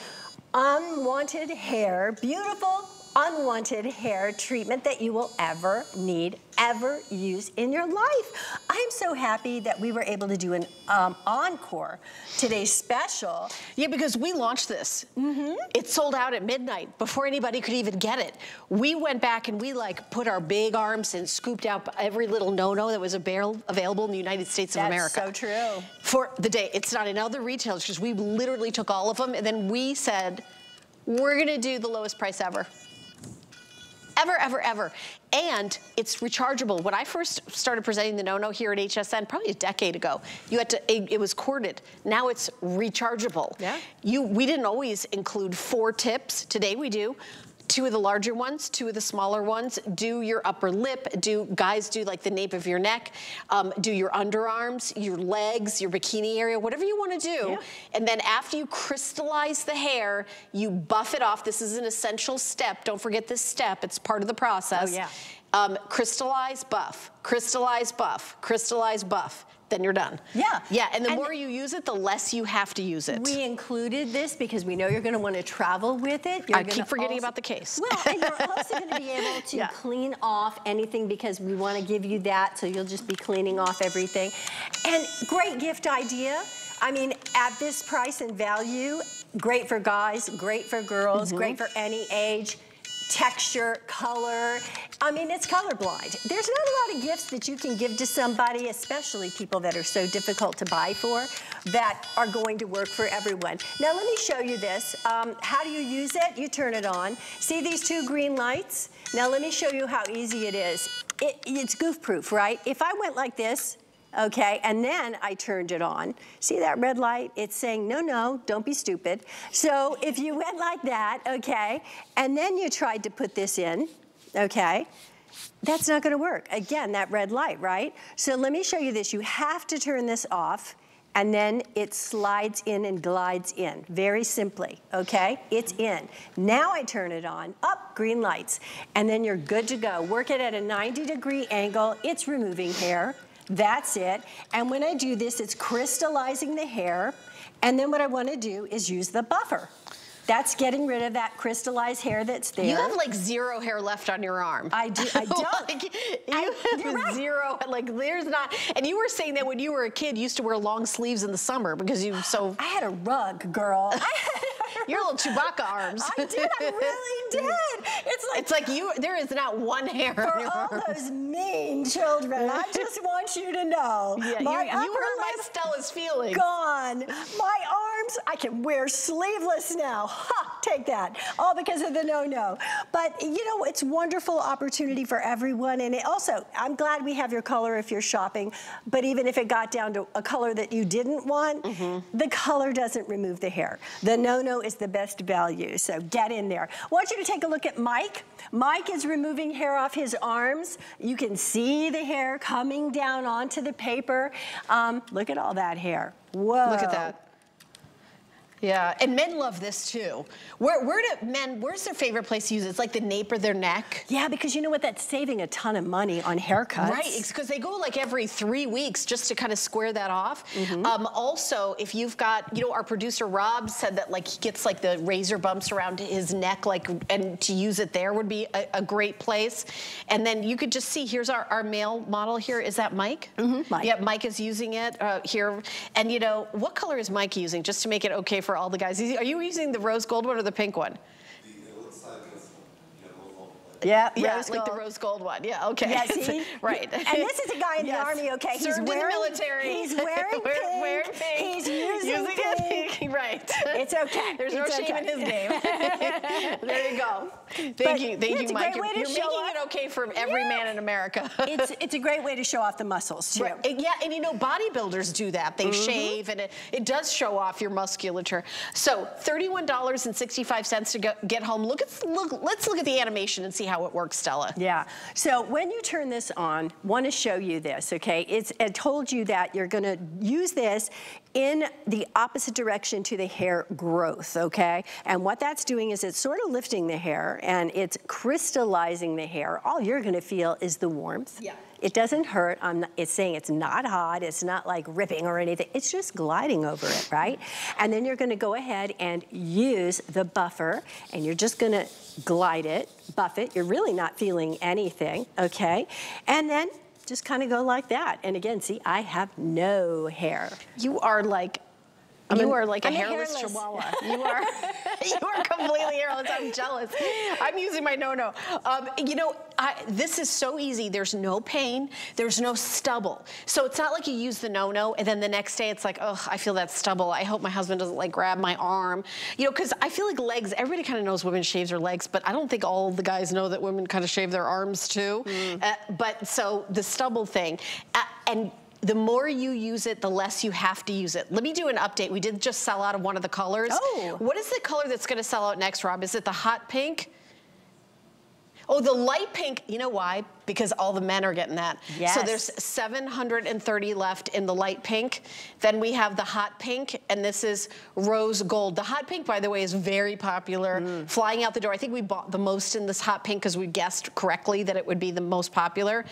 unwanted hair. Beautiful, unwanted hair treatment that you will ever need, ever use in your life. I'm so happy that we were able to do an um, encore today's special. Yeah, because we launched this. Mm -hmm. It sold out at midnight before anybody could even get it. We went back and we like put our big arms and scooped out every little no-no that was available in the United States of That's America. so true. For the day. It's not in other retailers because we literally took all of them and then we said, we're gonna do the lowest price ever ever, ever, ever. And it's rechargeable. When I first started presenting the no-no here at HSN, probably a decade ago, you had to, it, it was corded. Now it's rechargeable. Yeah. You, we didn't always include four tips. Today we do two of the larger ones, two of the smaller ones. Do your upper lip, do guys do like the nape of your neck, um, do your underarms, your legs, your bikini area, whatever you wanna do. Yeah. And then after you crystallize the hair, you buff it off. This is an essential step. Don't forget this step, it's part of the process. Oh yeah. Um, crystallize, buff, crystallize, buff, crystallize, buff then you're done. Yeah. Yeah, and the and more you use it, the less you have to use it. We included this because we know you're gonna wanna travel with it. You're I keep forgetting also, about the case. Well, and you're also gonna be able to yeah. clean off anything because we wanna give you that, so you'll just be cleaning off everything. And great gift idea. I mean, at this price and value, great for guys, great for girls, mm -hmm. great for any age texture, color. I mean, it's colorblind. There's not a lot of gifts that you can give to somebody, especially people that are so difficult to buy for, that are going to work for everyone. Now, let me show you this. Um, how do you use it? You turn it on. See these two green lights? Now, let me show you how easy it is. It, it's goof-proof, right? If I went like this, okay? And then I turned it on. See that red light? It's saying, no, no, don't be stupid. So if you went like that, okay, and then you tried to put this in, okay, that's not gonna work. Again, that red light, right? So let me show you this. You have to turn this off and then it slides in and glides in, very simply, okay? It's in. Now I turn it on, up, green lights, and then you're good to go. Work it at a 90 degree angle. It's removing hair. That's it. And when I do this, it's crystallizing the hair. And then what I wanna do is use the buffer. That's getting rid of that crystallized hair that's there. You have like zero hair left on your arm. I do, I don't. like, you I, have right. zero, like there's not, and you were saying that when you were a kid, you used to wear long sleeves in the summer because you so. I had a rug, girl. Your little Chewbacca arms. I did, I really did. It's like, it's like you, there is not one hair For all arm. those mean children, I just want you to know. Yeah, my you, you hurt my Stella's feelings. Gone. My arms, I can wear sleeveless now. Ha! Take that. All because of the no-no. But, you know, it's wonderful opportunity for everyone. And it also, I'm glad we have your color if you're shopping. But even if it got down to a color that you didn't want, mm -hmm. the color doesn't remove the hair. The no-no is the best value. So get in there. I want you to take a look at Mike. Mike is removing hair off his arms. You can see the hair coming down onto the paper. Um, look at all that hair. Whoa. Look at that. Yeah, and men love this too. Where, where do men, where's their favorite place to use it? It's like the nape of their neck. Yeah, because you know what? That's saving a ton of money on haircuts. Right, because they go like every three weeks just to kind of square that off. Mm -hmm. um, also, if you've got, you know, our producer Rob said that like he gets like the razor bumps around his neck, like, and to use it there would be a, a great place. And then you could just see, here's our, our male model here. Is that Mike? Mm -hmm, Mike. Yeah, Mike is using it uh, here. And you know, what color is Mike using just to make it okay for for all the guys. Are you using the rose gold one or the pink one? Yeah, yeah, like gold. the rose gold one. Yeah, okay. Yeah, see? right. And this is a guy in yes. the army, okay? He's Served wearing, in the military. He's wearing pink. wearing pink. He's using, using pink. pink. Right. It's okay. There's it's no shame okay. in his game. there you go. Thank but you, thank you, Mike. You're, you're making off. it okay for every yeah. man in America. it's it's a great way to show off the muscles too. Right. Yeah, and you know bodybuilders do that. They mm -hmm. shave, and it, it does show off your musculature. So thirty-one dollars and sixty-five cents to go, get home. Look at look. Let's look at the animation and see how it works, Stella. Yeah. So when you turn this on, want to show you this, okay? It's it told you that you're going to use this in the opposite direction to the hair growth, okay? And what that's doing is it's sort of lifting the hair and it's crystallizing the hair. All you're gonna feel is the warmth. Yeah. It doesn't hurt. I'm not, it's saying it's not hot. It's not like ripping or anything. It's just gliding over it, right? And then you're gonna go ahead and use the buffer and you're just gonna glide it, buff it. You're really not feeling anything, okay? And then just kind of go like that. And again, see, I have no hair. You are like I'm you are like a hairless, hairless, chihuahua. You are, you are completely hairless. I'm jealous. I'm using my no-no. Um, you know, I, this is so easy. There's no pain. There's no stubble. So it's not like you use the no-no and then the next day it's like, oh, I feel that stubble. I hope my husband doesn't like grab my arm. You know, because I feel like legs, everybody kind of knows women shave their legs, but I don't think all the guys know that women kind of shave their arms too. Mm. Uh, but so the stubble thing, uh, and the more you use it, the less you have to use it. Let me do an update. We did just sell out of one of the colors. Oh. What is the color that's gonna sell out next, Rob? Is it the hot pink? Oh, the light pink, you know why? Because all the men are getting that. Yes. So there's 730 left in the light pink. Then we have the hot pink, and this is rose gold. The hot pink, by the way, is very popular. Mm. Flying out the door. I think we bought the most in this hot pink because we guessed correctly that it would be the most popular.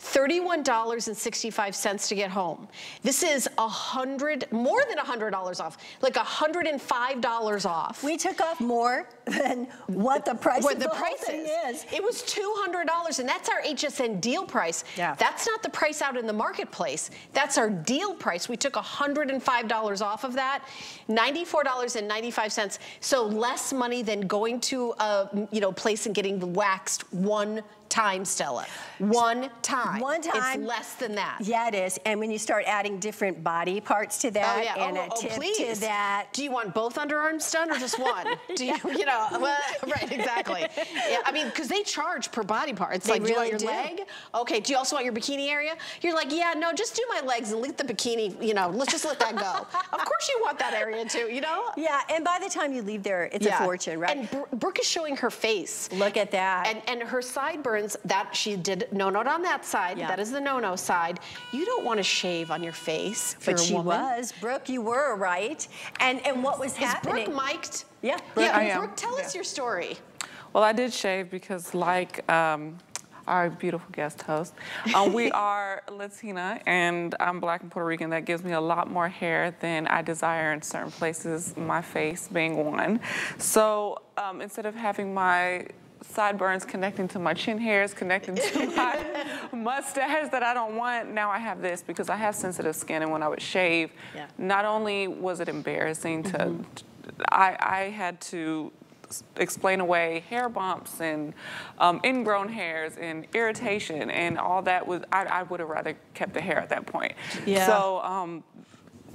$31.65 to get home. This is a hundred, more than a hundred dollars off, like a hundred and five dollars off. We took off more than what the price what the, the price is. is. It was $200 and that's our HSN deal price. Yeah. That's not the price out in the marketplace. That's our deal price. We took $105 off of that, $94.95. So less money than going to a you know place and getting waxed one time, Stella. One time. One time. It's less than that. Yeah, it is. And when you start adding different body parts to that oh, yeah. and oh, a oh, tip please. to that. Do you want both underarms done or just one? Do you, you know, well, right, exactly. Yeah, I mean, because they charge per body part. It's they like, really do you want your do. leg? Okay, do you also want your bikini area? You're like, yeah, no, just do my legs and leave the bikini, you know, let's just let that go. of course you want that area too, you know? Yeah, and by the time you leave there, it's yeah. a fortune, right? And Br Brooke is showing her face. Look at that. And, and her sideburns, that she did no-no on that side. Yeah. That is the no-no side. You don't want to shave on your face. But she woman. was. Brooke, you were right. And and what was is happening? Brooke mic'd? Yeah. Brooke, yeah, Brooke, tell yeah. us your story. Well, I did shave because like um, our beautiful guest host. Uh, we are Latina and I'm black and Puerto Rican. That gives me a lot more hair than I desire in certain places, my face being one. So um, instead of having my sideburns connecting to my chin hairs, connecting to my mustache that I don't want. Now I have this because I have sensitive skin and when I would shave, yeah. not only was it embarrassing to, mm -hmm. I, I had to explain away hair bumps and um, ingrown hairs and irritation and all that was, I, I would have rather kept the hair at that point. Yeah. So um,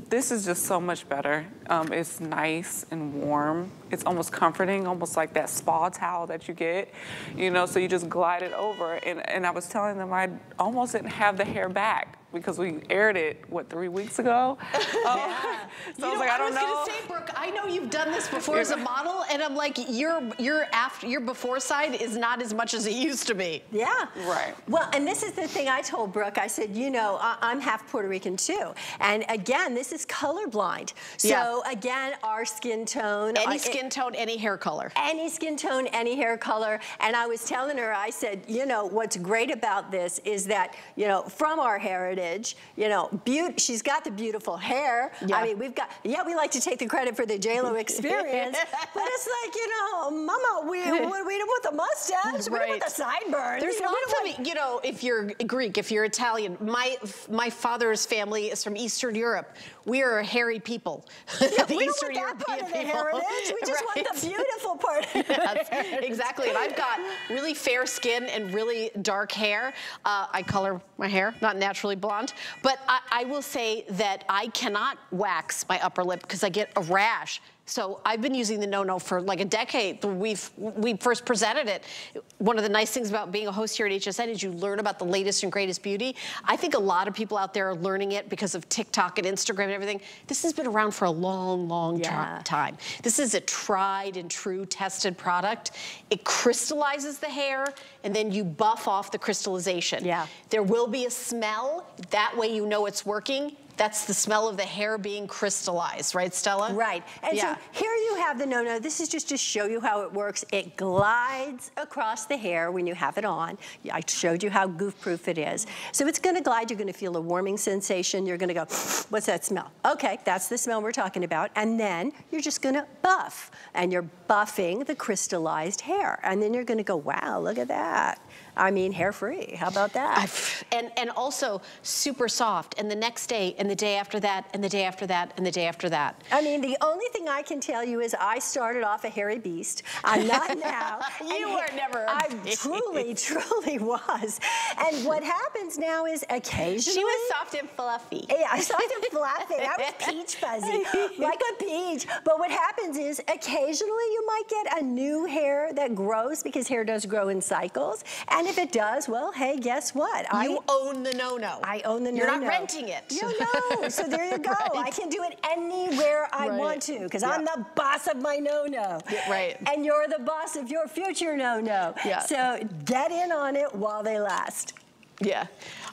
This is just so much better. Um, it's nice and warm. It's almost comforting, almost like that spa towel that you get, you know, so you just glide it over. And, and I was telling them I almost didn't have the hair back because we aired it, what, three weeks ago? yeah. so you I was like, I, I don't know. I was gonna say, Brooke, I know you've done this before as a model, and I'm like, your your after your before side is not as much as it used to be. Yeah. Right. Well, and this is the thing I told Brooke. I said, you know, I am half Puerto Rican too, and again, this is colorblind. So yeah. again, our skin tone. Any uh, skin tone, any hair color. Any skin tone, any hair color. And I was telling her, I said, you know, what's great about this is that, you know, from our heritage, you know, beauty, she's got the beautiful hair. Yeah. I mean, we've got, yeah, we like to take the credit for the JLo experience, but it's like, you know, mama, we, we don't want the mustache, we don't the sideburns. There's you know, lots of, you know, if you're Greek, if you're Italian, my my father's family is from Eastern Europe. We are a hairy people. Yeah, we Eastern don't want that part of the heritage. We just right. want the beautiful part. yes, exactly. And I've got really fair skin and really dark hair. Uh, I color my hair, not naturally blonde. But I, I will say that I cannot wax my upper lip because I get a rash so I've been using the no-no for like a decade. We've we first presented it. One of the nice things about being a host here at HSN is you learn about the latest and greatest beauty. I think a lot of people out there are learning it because of TikTok and Instagram and everything. This has been around for a long, long yeah. time. This is a tried and true tested product. It crystallizes the hair and then you buff off the crystallization. Yeah. There will be a smell. That way you know it's working that's the smell of the hair being crystallized, right, Stella? Right. And yeah. so here you have the no-no. This is just to show you how it works. It glides across the hair when you have it on. I showed you how goof-proof it is. So it's gonna glide. You're gonna feel a warming sensation. You're gonna go, what's that smell? Okay, that's the smell we're talking about. And then you're just gonna buff. And you're buffing the crystallized hair. And then you're gonna go, wow, look at that. I mean, hair-free. How about that? I've, and, and also super soft. And the next day, and the day after that, and the day after that, and the day after that. I mean, the only thing I can tell you is I started off a hairy beast. I'm not now. you were never I truly, truly was. And what happens now is occasionally... She was soft and fluffy. Yeah, soft and fluffy. I was peach fuzzy, like a peach. But what happens is occasionally you might get a new hair that grows because hair does grow in cycles. And and if it does, well, hey, guess what? You I, own the no-no. I own the no-no. You're not renting it. You know, so there you go. right. I can do it anywhere I right. want to because I'm the boss of my no-no. Yeah, right. And you're the boss of your future no-no. Yeah. So get in on it while they last. Yeah.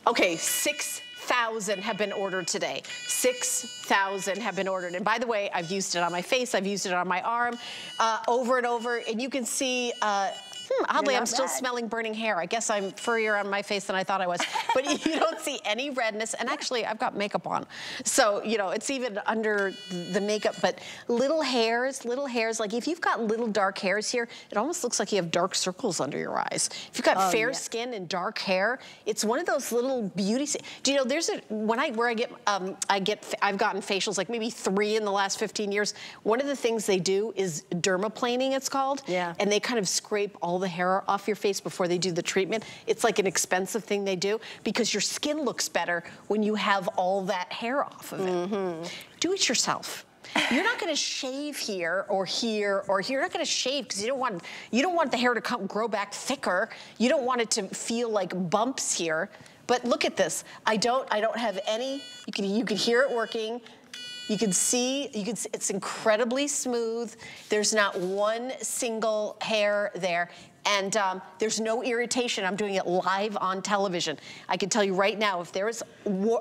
Okay, six thousand have been ordered today. 6,000 have been ordered. And by the way, I've used it on my face, I've used it on my arm, uh, over and over. And you can see uh, Hmm, oddly, I'm still red. smelling burning hair. I guess I'm furrier on my face than I thought I was. But you don't see any redness. And actually, I've got makeup on. So, you know, it's even under the makeup. But little hairs, little hairs, like if you've got little dark hairs here, it almost looks like you have dark circles under your eyes. If you've got oh, fair yeah. skin and dark hair, it's one of those little beauty. Do you know, there's a, when I, where I get, um, I get, I've gotten facials, like maybe three in the last 15 years. One of the things they do is dermaplaning, it's called. Yeah. And they kind of scrape all the hair off your face before they do the treatment. It's like an expensive thing they do because your skin looks better when you have all that hair off of it. Mm -hmm. Do it yourself. You're not going to shave here or here or here. You're not going to shave because you don't want you don't want the hair to come grow back thicker. You don't want it to feel like bumps here. But look at this. I don't I don't have any. You can you can hear it working. You can see, you can see, it's incredibly smooth. There's not one single hair there and um, there's no irritation. I'm doing it live on television. I can tell you right now, if there is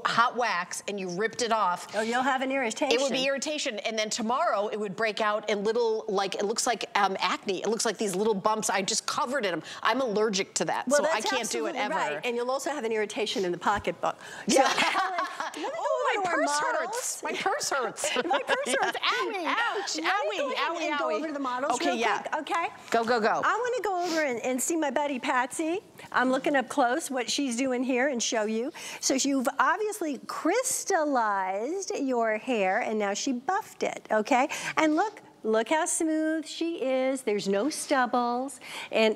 hot wax and you ripped it off. Oh, you'll have an irritation. It would be irritation. And then tomorrow it would break out in little, like, it looks like um, acne. It looks like these little bumps. I just covered in them. I'm allergic to that, well, so I can't do it ever. Right. And you'll also have an irritation in the pocketbook. So, yeah. Helen, oh, my purse hurts. My purse hurts. my purse hurts. Owie. Ouch. Owie. Owie. Owie. Go over to the models okay, yeah. Quick, okay? Go, go, go. I want to go over and, and see my buddy Patsy. I'm looking up close what she's doing here and show you. So you've obviously crystallized your hair and now she buffed it, okay? And look, look how smooth she is. There's no stubbles. And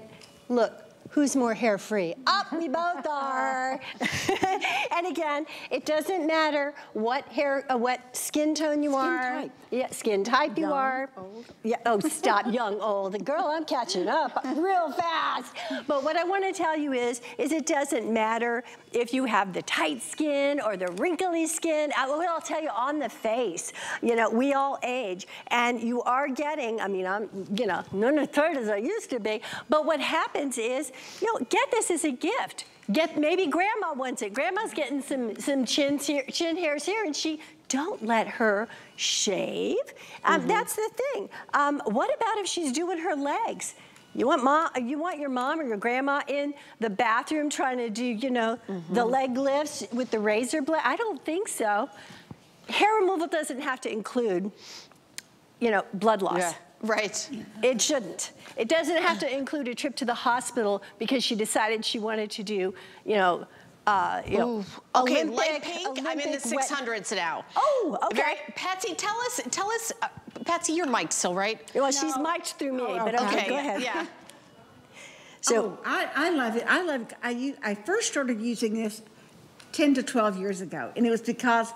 look, Who's more hair free? Up, we both are. and again, it doesn't matter what hair, uh, what skin tone you Skin are. type. Yeah, skin type you Young, are. old. Yeah. Oh, stop, young, old. Girl, I'm catching up real fast. But what I want to tell you is, is it doesn't matter if you have the tight skin or the wrinkly skin. I will I'll tell you on the face. You know, we all age, and you are getting. I mean, I'm, you know, none as tight as I used to be. But what happens is, you know, get this as a gift. Get maybe grandma wants it. Grandma's getting some some chin here, chin hairs here, and she don't let her shave. Um, That's the thing. Um, what about if she's doing her legs? You want mom, you want your mom or your grandma in the bathroom trying to do, you know, the mm-hmm. leg lifts with the razor blade? I don't think so. Hair removal doesn't have to include, you know, blood loss. Yeah. Right. It shouldn't. It doesn't have to include a trip to the hospital because she decided she wanted to do, you know, uh, you know, Okay, Olympic, light pink. I'm in the Olympic wet- 600s now. Oh, okay. Very- Patsy, tell us, tell us, uh, Patsy, you're mic'd still, right? Well, she's mic'd through me, but okay, Okay, go ahead. yeah. So, oh, I, I love it. I love. I u- I first started using this ten to twelve years ago, and it was because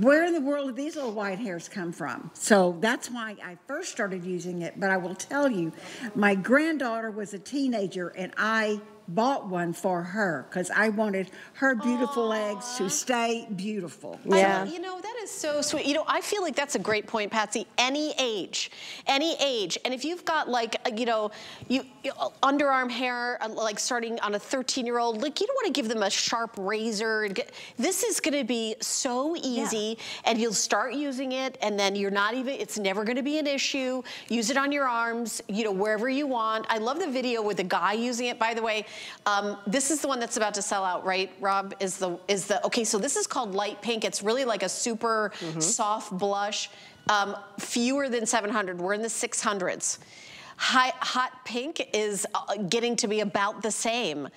where in the world did these little white hairs come from? So that's why I first started using it. But I will tell you, my granddaughter was a teenager, and I bought one for her because I wanted her beautiful legs to stay beautiful. I- Yeah. you know, that is so sweet. You know, I feel like that's a great point, Patsy. Any age, any age. And if you've got like, uh, you know, you, you uh, underarm hair, uh, like starting on a 13 year old, like you don't want to give them a sharp razor. This is going to be so easy and you'll start using it and then you're not even, it's never going to be an issue. Use it on your arms, you know, wherever you want. I love the video with the guy using it, by the way. Um, this is the one that's about to sell out, right, Rob? Is the, is the, okay, so this is called light pink. It's really like a super soft blush. Um, fewer than 700, we're in the 600s. High, hot pink is uh, getting to be about the same.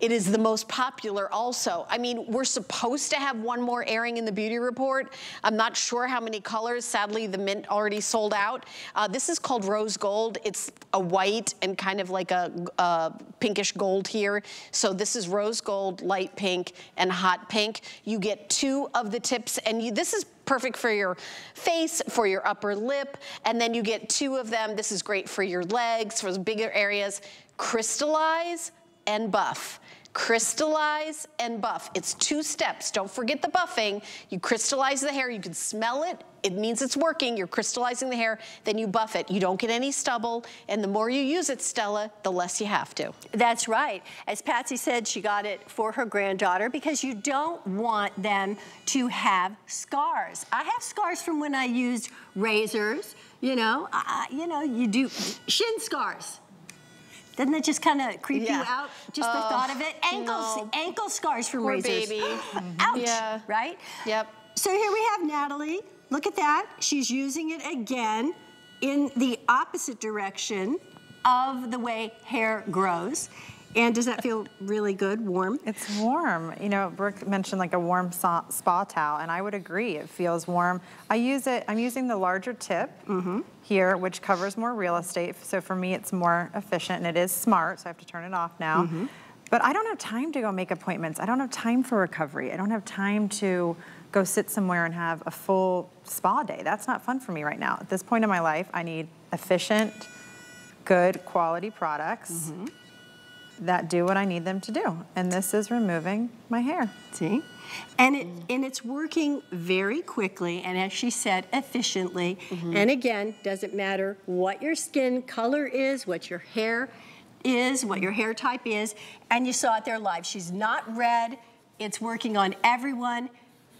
It is the most popular also. I mean, we're supposed to have one more airing in the beauty report. I'm not sure how many colors. Sadly, the mint already sold out. Uh, this is called rose gold. It's a white and kind of like a, a pinkish gold here. So this is rose gold, light pink, and hot pink. You get two of the tips, and you, this is perfect for your face, for your upper lip, and then you get two of them. This is great for your legs, for bigger areas. Crystallize and buff. Crystallize and buff. It's two steps. Don't forget the buffing. You crystallize the hair. You can smell it. It means it's working. You're crystallizing the hair. Then you buff it. You don't get any stubble. And the more you use it, Stella, the less you have to. That's right. As Patsy said, she got it for her granddaughter because you don't want them to have scars. I have scars from when I used razors, you know, uh, you know, you do shin scars. Doesn't that just kind of creep you out? Just the thought of it? Ankle, no. ankle scars from Poor razors. baby. Ouch, mm-hmm. Yeah. right? Yep. So here we have Natalie. Look at that. She's using it again in the opposite direction of the way hair grows. And does that feel really good, warm? It's warm. You know, Brooke mentioned like a warm spa towel, and I would agree. It feels warm. I use it. I'm using the larger tip mm-hmm. here, which covers more real estate. So for me, it's more efficient, and it is smart. So I have to turn it off now. Mm-hmm. But I don't have time to go make appointments. I don't have time for recovery. I don't have time to go sit somewhere and have a full spa day. That's not fun for me right now. At this point in my life, I need efficient, good quality products mm-hmm. That do what I need them to do. And this is removing my hair. See? And it and it's working very quickly and as she said, efficiently. Mm-hmm. And again, doesn't matter what your skin color is, what your hair is, what your hair type is, and you saw it there live. She's not red. It's working on everyone,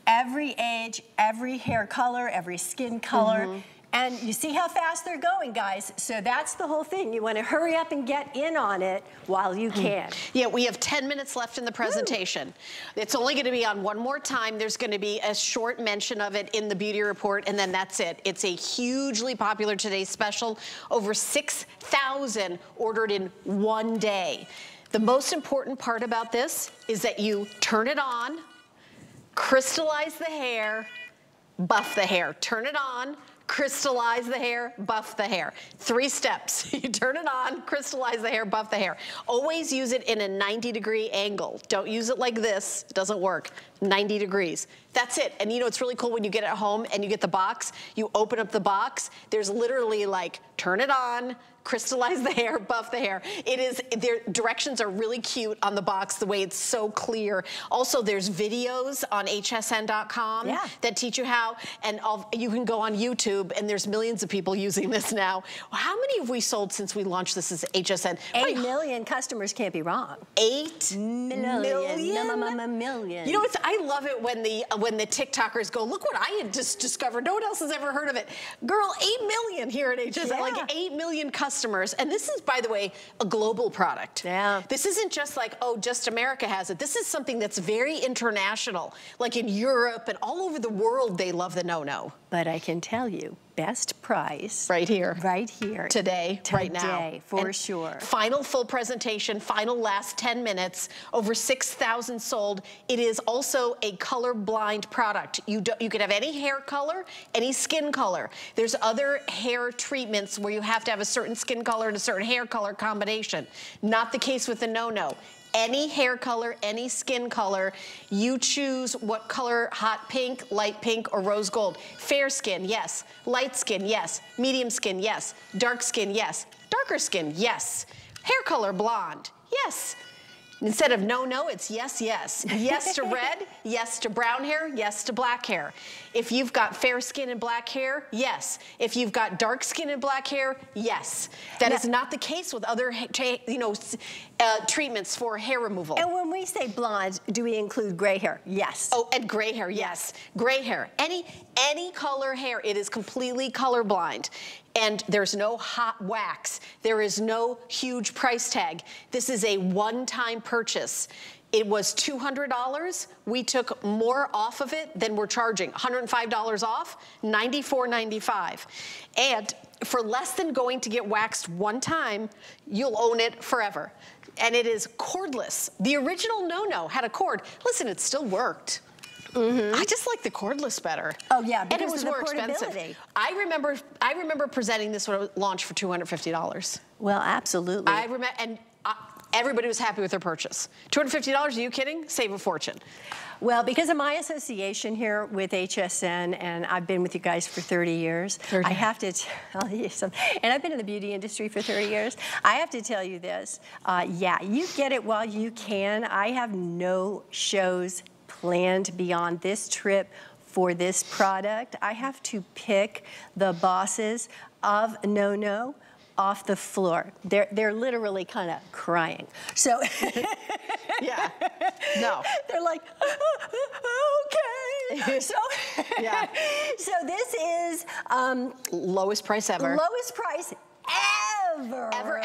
every age, every hair color, every skin color. Mm-hmm. And you see how fast they're going, guys. So that's the whole thing. You want to hurry up and get in on it while you hmm. can. Yeah, we have 10 minutes left in the presentation. It's only going to be on one more time. There's going to be a short mention of it in the beauty report, and then that's it. It's a hugely popular today's special. Over 6,000 ordered in one day. The most important part about this is that you turn it on, crystallize the hair, buff the hair. Turn it on, crystallize the hair, buff the hair. Three steps. You turn it on, crystallize the hair, buff the hair. Always use it in a 90 degree angle. Don't use it like this, it doesn't work. 90 degrees. That's it. And you know, it's really cool when you get at home and you get the box, you open up the box, there's literally like, turn it on, crystallize the hair, buff the hair. It is, their directions are really cute on the box, the way it's so clear. Also, there's videos on hsn.com Yeah. that teach you how, and all, you can go on YouTube, and there's millions of people using this now. How many have we sold since we launched this as HSN? Eight Probably million customers can't be wrong. Eight Million. million? Million. You know, it's, I love it when the when the TikTokers go, look what I had just discovered. No one else has ever heard of it. Girl, eight million here at HSN, Yeah. like eight million customers. And this is, by the way, a global product. Yeah. This isn't just like, oh, just America has it. This is something that's very international. Like in Europe and all over the world, they love the no-no. But I can tell you, best price. Right here. Right here. Today, right now. Today, for And sure. Final full presentation, final last 10 minutes, over 6,000 sold. It is also a color blind product. You, do, you could have any hair color, any skin color. There's other hair treatments where you have to have a certain skin color and a certain hair color combination. Not the case with the no-no any hair color, any skin color. You choose what color, hot pink, light pink, or rose gold. Fair skin, yes. Light skin, yes. Medium skin, yes. Dark skin, yes. Darker skin, yes. Hair color, blonde, yes. Instead of no, no, it's yes, yes. Yes to red, yes to brown hair, yes to black hair. If you've got fair skin and black hair, yes. If you've got dark skin and black hair, yes. That is not the case with other, you know, uh, treatments for hair removal. And when we say blonde, do we include gray hair? Yes. Oh, and gray hair, yes. Gray hair. Any any color hair, it is completely colorblind. And there's no hot wax. There is no huge price tag. This is a one-time purchase. It was $200. We took more off of it than we're charging. $105 off, $94.95. And for less than going to get waxed one time, you'll own it forever. And it is cordless. The original no-no had a cord. Listen, it still worked. I just like the cordless better. Oh, yeah, and it was more expensive. I remember, I remember presenting this when it launched for two hundred fifty dollars. Well, absolutely. I remember, and uh, everybody was happy with their purchase. Two hundred fifty dollars? Are you kidding? Save a fortune. Well, because of my association here with HSN, and I've been with you guys for 30 years, 30. I have to tell you something. And I've been in the beauty industry for 30 years. I have to tell you this. Uh, yeah, you get it while you can. I have no shows planned beyond this trip for this product. I have to pick the bosses of No No off the floor. They're, they're literally kind of crying. So Yeah. No. they're like, okay. So, Yeah. so this is um, Lowest price ever. lowest price ever. Ever,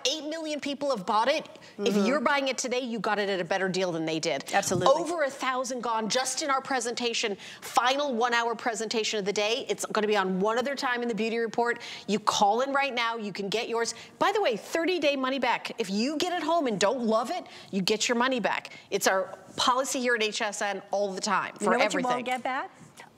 ever, ever. Eight million people have bought it. If mm-hmm. you're buying it today, you got it at a better deal than they did. Absolutely. Over a thousand gone just in our presentation, final one hour presentation of the day. It's going to be on one other time in the beauty report. You call in right now, you can get yours. By the way, 30 day money back. If you get it home and don't love it, you get your money back. It's our policy here at HSN all the time for You know everything. you won't get back?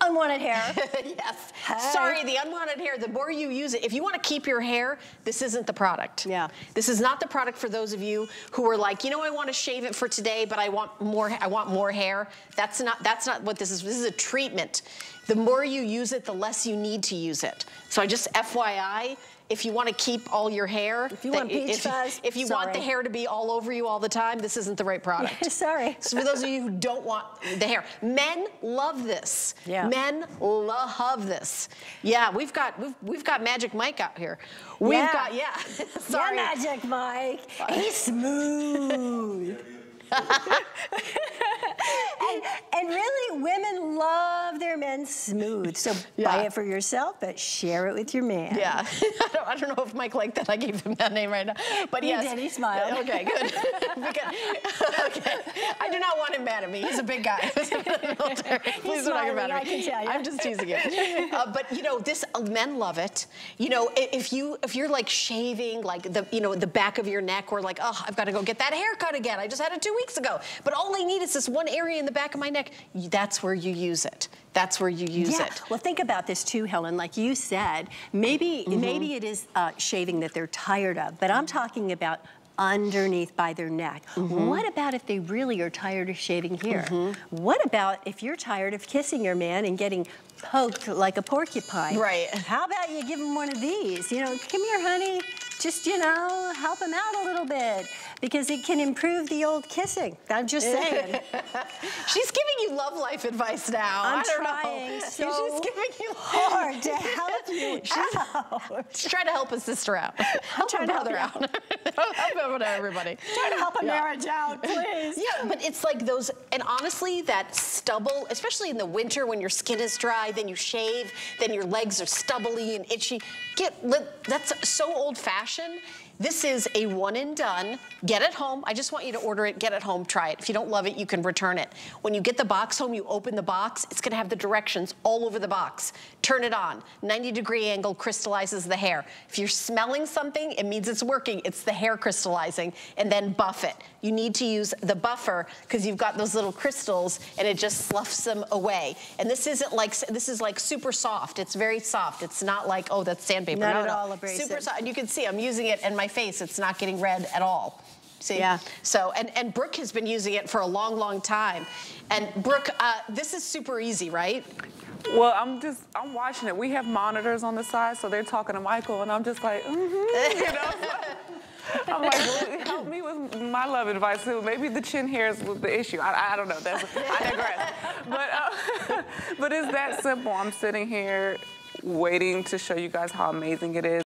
Unwanted hair. yes. Hey. Sorry, the unwanted hair, the more you use it, if you want to keep your hair, this isn't the product. Yeah. This is not the product for those of you who are like, you know, I want to shave it for today, but I want more I want more hair. That's not that's not what this is. This is a treatment. The more you use it, the less you need to use it. So I just FYI, if you want to keep all your hair, If you want peach if, fuzz, if you want the hair to be all over you all the time, this isn't the right product. Sorry. So for those of you who don't want the hair, men love this. Yeah. Men love this. Yeah, we've got we've, we've got Magic Mike out here. We've Yeah. got yeah. Yeah, Magic Mike. He's smooth. And, and really, women love their men smooth. So buy it for yourself, but share it with your man. Yeah, I don't, I don't know if Mike liked that I gave him that name right now, but He yes. did, he smiled. Okay, good. Because- okay, I do not want him mad at me. He's a big guy. Please don't get mad at me. I can tell you. I'm just teasing you. Uh, but you know, this uh, men love it. You know, if you if you're like shaving like the you know the back of your neck, or like oh I've got to go get that haircut again. I just had it two weeks ago. But all I need is this one area in the back of my neck. That's where you use it. That's where you use yeah. it. Well, think about this too, Helen. Like you said, maybe Mm-hmm. maybe it is uh, shaving that they're tired of, but I'm talking about underneath by their neck. Mm-hmm. What about if they really are tired of shaving here? What about if you're tired of kissing your man and getting poked like a porcupine? Right. How about you give him one of these? You know, come here, honey. Just, you know, help him out a little bit because it can improve the old kissing. I'm just saying. She's giving you love life advice now. I'm I don't trying know. so She's giving you hard to help you out. She's trying to help a sister out. Help trying her to help brother out. help everybody. Trying to help a Yeah. marriage out, please. Yeah, but it's like those, and honestly, that stubble, especially in the winter when your skin is dry, then you shave, then your legs are stubbly and itchy. Get that's so old-fashioned. This is a one and done. Get it home. I just want you to order it, get it home, try it. If you don't love it, you can return it. When you get the box home, you open the box, it's gonna have the directions all over the box. Turn it on. 90 degree angle crystallizes the hair. If you're smelling something, it means it's working. It's the hair crystallizing, and then buff it. You need to use the buffer because you've got those little crystals and it just sloughs them away. And this isn't like, this is like super soft. It's very soft. It's not like, oh, that's sandpaper. Not no, at no. all abrasive. Super soft. And you can see I'm using it in my face. It's not getting red at all. See? Yeah. So, and, and Brooke has been using it for a long, long time. And Brooke, uh, this is super easy, right? Well, I'm just, I'm watching it. We have monitors on the side, so they're talking to Michael, and I'm just like, mm-hmm, you know? I'm like, well, help me with my love advice too. Maybe the chin hair is the issue. I, I don't know. That's, I digress. but, uh, but it's that simple. I'm sitting here waiting to show you guys how amazing it is.